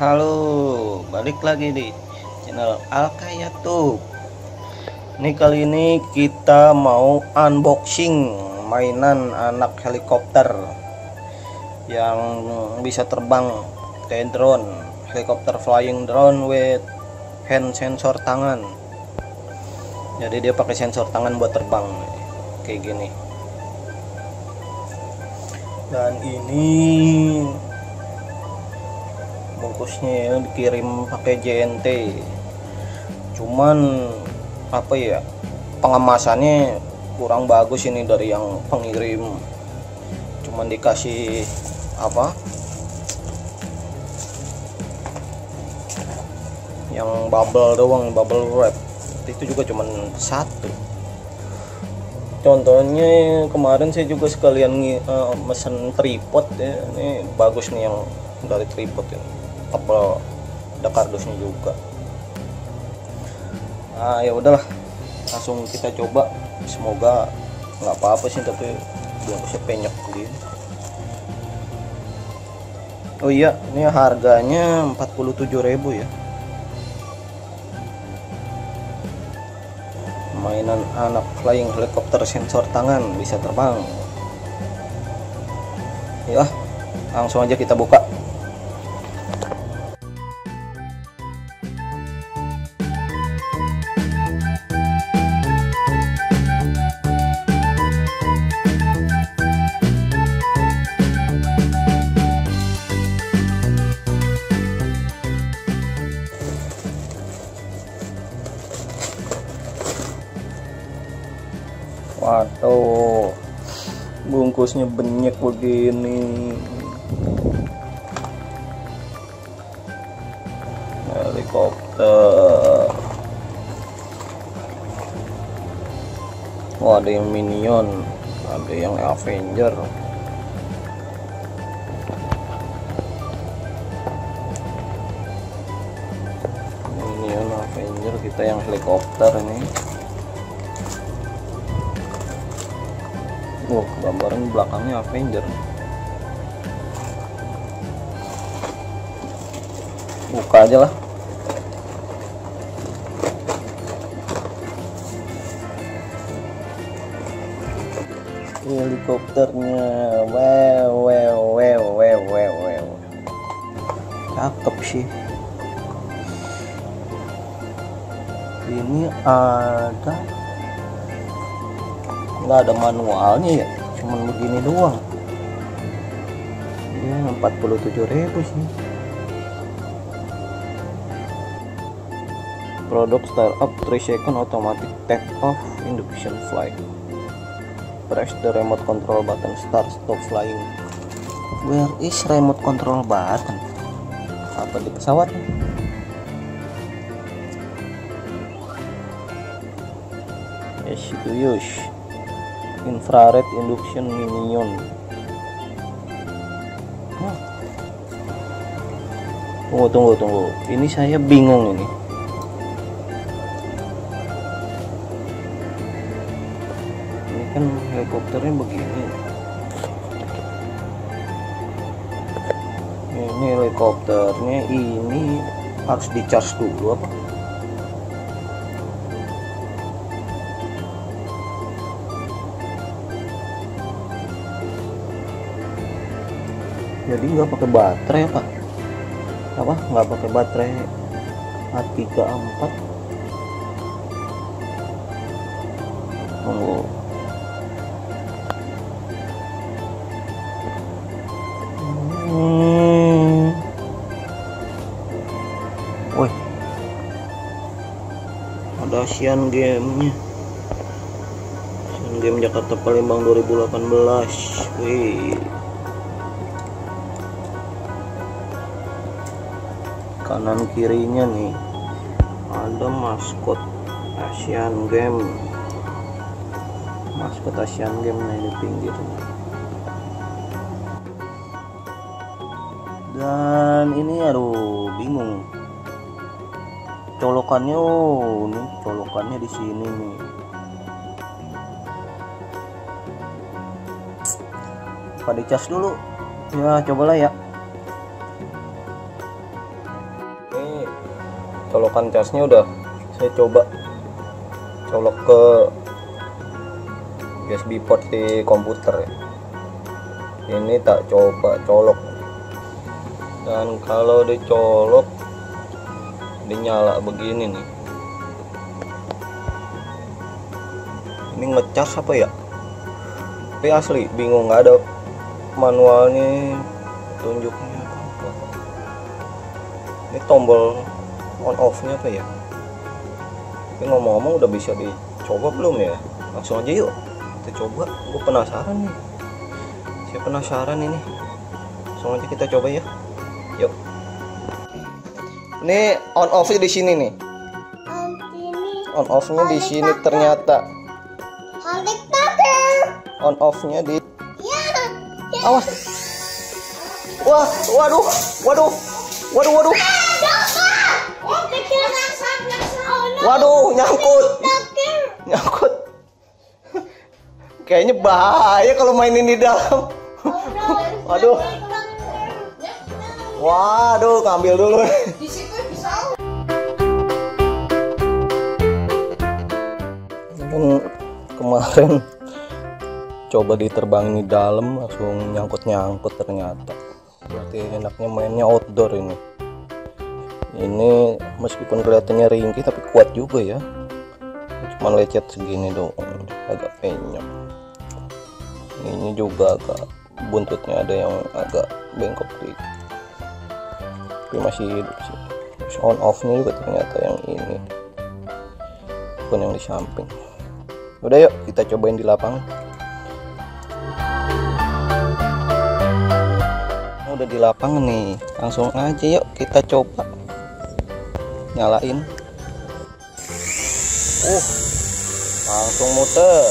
Halo, balik lagi di channel Alkayatub. Ini kali ini kita mau unboxing mainan anak helikopter yang bisa terbang kayak drone, helikopter flying drone with hand sensor tangan. Jadi dia pakai sensor tangan buat terbang kayak gini. Dan ini bungkusnya ya dikirim pakai JNT cuman apa ya pengemasannya kurang bagus ini dari yang pengirim. Cuman dikasih apa yang bubble doang bubble wrap. Itu juga cuman satu. Contohnya kemarin saya juga sekalian uh, mesen tripod ya. Ini bagus nih yang dari tripod ini tebal ada kardusnya juga. Nah ya udahlah. Langsung kita coba. Semoga nggak apa-apa sih tapi bungkusnya penyok begini. Oh iya ini harganya 47.000 ya. Mainan anak flying helikopter sensor tangan bisa terbang. Ya langsung aja kita buka bungkusnya banyak begini. Helikopter. Wah, ada yang Minion, ada yang Avenger. Minion Avenger kita yang helikopter ini. Gambaran belakangnya Avenger. Buka aja lah. Helikopternya, wow, wow, wow, wow, wow, wow. Cakep sih. Ini ada nggak ada manualnya ya cuman begini doang. Ya 47.000 sih. Produk startup 3 second automatic take off induction flight. Press the remote control button start stop flying. Where is remote control button? Apa di pesawat? Yes itu use infrared induction minion. Tunggu tunggu tunggu. Ini saya bingung ini. Ini kan helikopternya begini. Ini helikopternya ini harus dicas dulu apa jadi nggak pakai baterai apa apa? Nggak pakai baterai. A34 tunggu. Hmm. wih ada Asian Game-nya Asian Game Jakarta Palembang 2018 wih kanan kirinya nih. Ada maskot Asian Game maskot Asian Game nih di pinggirnya dan ini aduh bingung. Colokannya oh nih colokannya di sini nih. Apa dicas dulu. Ya cobalah ya colokan casnya udah saya coba. Colok ke USB port di komputer ya. Ini tak coba colok. Dan kalau dicolok dinyala begini nih. Ini ngecas apa ya? Tapi asli bingung nggak ada manualnya tunjuknya ini tombol on off nya apa ya? Tapi ngomong-ngomong udah bisa dicoba belum ya? Langsung aja yuk kita coba. Gue penasaran nih. Saya penasaran ini. Langsung aja kita coba ya. Yuk. Ini on off di sini nih. On off nya di sini ternyata. On off nya di. Ya. awas. Wah waduh waduh waduh waduh waduh nyangkut. Nyangkut. Kayaknya bahaya kalau mainin di dalam. Waduh. Waduh ngambil dulu. Kan kemarin coba diterbangin di dalam langsung nyangkut nyangkut ternyata. Berarti enaknya mainnya outdoor ini ini meskipun kelihatannya ringkih tapi kuat juga ya. Cuma lecet segini doang agak penyok. Ini juga agak buntutnya ada yang agak bengkok dikit. Tapi masih hidup sih. Terus on off nya juga ternyata yang ini. Bukan yang di samping. Udah yuk kita cobain di lapangan. Udah di lapangan nih. Langsung aja yuk kita coba nyalain. Uh langsung muter.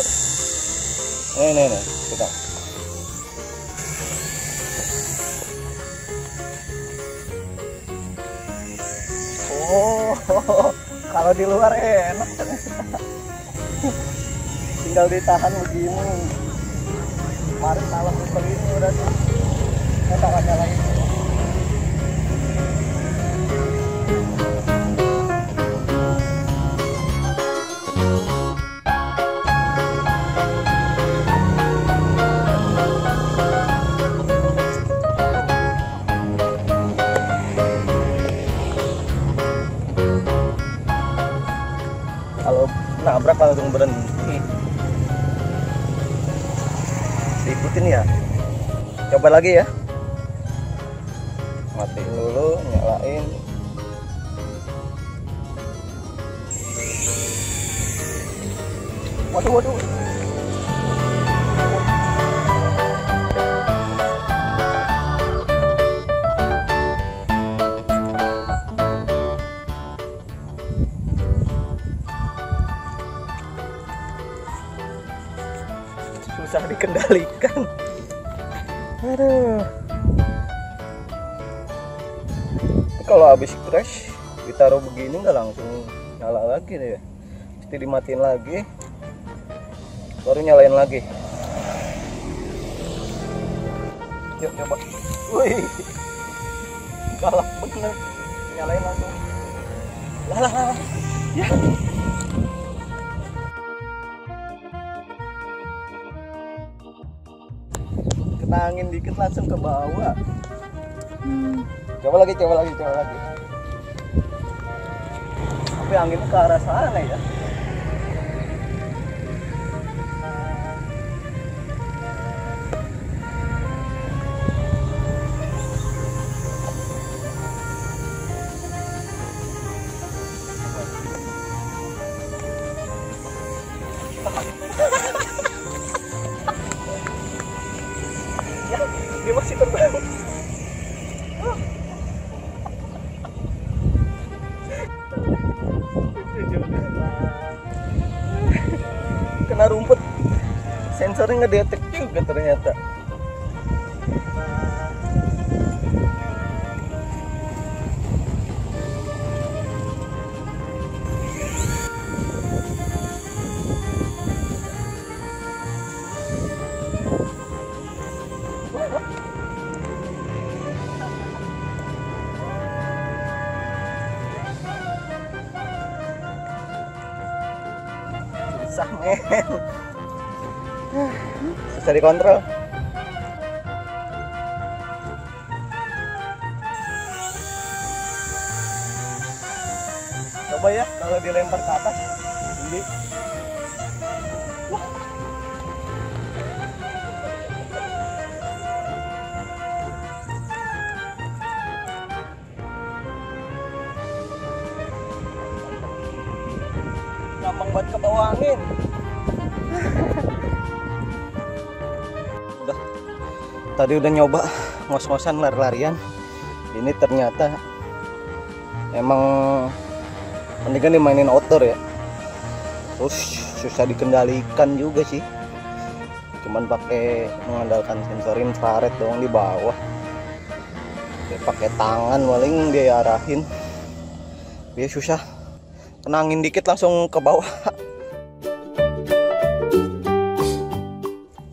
Nih nih nih kita. Oh kalau di luar enak. Tinggal ditahan begini. Kemarin salah muter ini udah. Kita akan nyalain kalau nabrak langsung berhenti. Diikutin ya. Coba lagi ya. Matiin dulu nyalain. Waduh waduh susah dikendalikan. Aduh. Kalau habis crash ditaruh begini nggak langsung nyala lagi deh. Mesti dimatiin lagi. Baru nyalain lagi. Yuk coba. Wih. Galak bener. Nyalain langsung. Lah lah lah. ya kena angin dikit langsung ke bawah. Coba lagi coba lagi coba lagi. Tapi anginnya ke arah sana ya kena rumput. Sensornya ngedetek juga ternyata susah men susah dikontrol. Coba ya kalau dilempar ke atas ini buat ke bawah angin. Udah. Tadi udah nyoba ngos-ngosan lari-larian. Ini ternyata emang mendingan dimainin outdoor ya. Terus susah dikendalikan juga sih. Cuman pakai mengandalkan sensor infrared doang di bawah. Pakai tangan paling dia arahin. Dia susah tenangin dikit langsung ke bawah.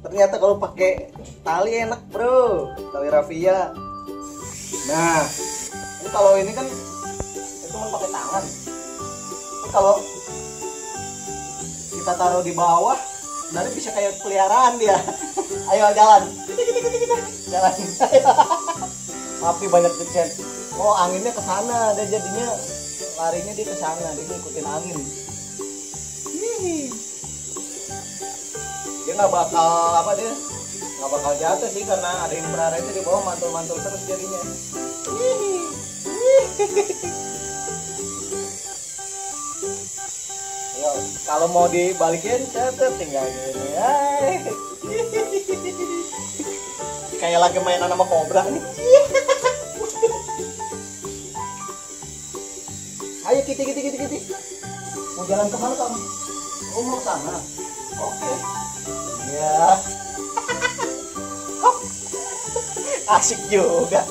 Ternyata kalau pakai tali enak bro. Tali rafia. Nah ini kalau ini kan itu cuma pakai tangan. Ini kalau kita taruh di bawah dari bisa kayak peliharaan dia. Ayo jalan. Jalan. Tapi banyak kecet oh anginnya ke sana jadinya larinya dia ke sana dia ngikutin angin Hihi. dia nggak bakal apa dia nggak bakal jatuh sih karena ada infrared itu di bawah mantul-mantul terus jadinya Hihi. Yo, kalau mau dibalikin tetep tinggal gini Hai. kayak lagi mainan sama kobra nih kiti kiti kiti kiti. Mau jalan ke mana kamu? Oh mau sana. Oke. Iya. Hop. Asik juga.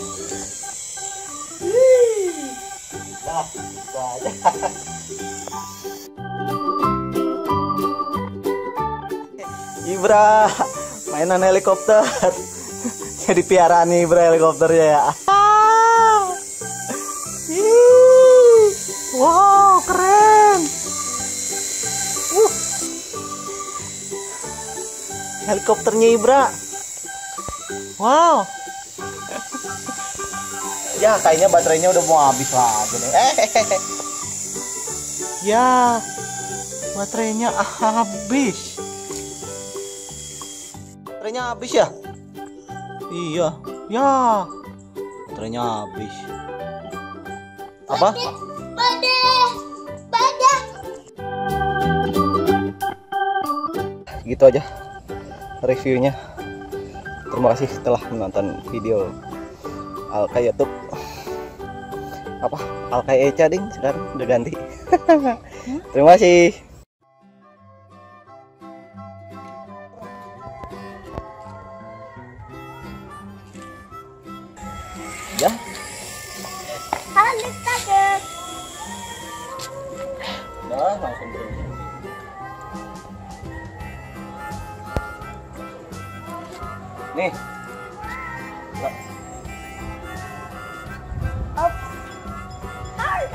Nah, itu. Ibra, mainan helikopter. Jadi piaraan Ibra helikopternya ya. Helikopternya Ibra. Wow. ya, kayaknya baterainya udah mau habis lagi nih. Eh. Ya. Baterainya habis. Baterainya habis ya? Iya. Ya. Baterainya habis. Apa? Pada. gitu aja reviewnya. Terima kasih telah menonton video Alka YouTube. Apa? Alka Eca ding. Sekarang udah ganti. Terima kasih nih Up. Halik.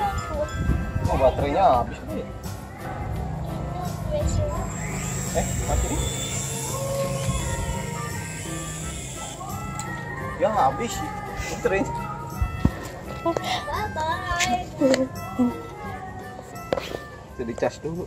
oh, baterainya habis nih eh mati nih ya habis baterainya Bye bye. itu dicas dulu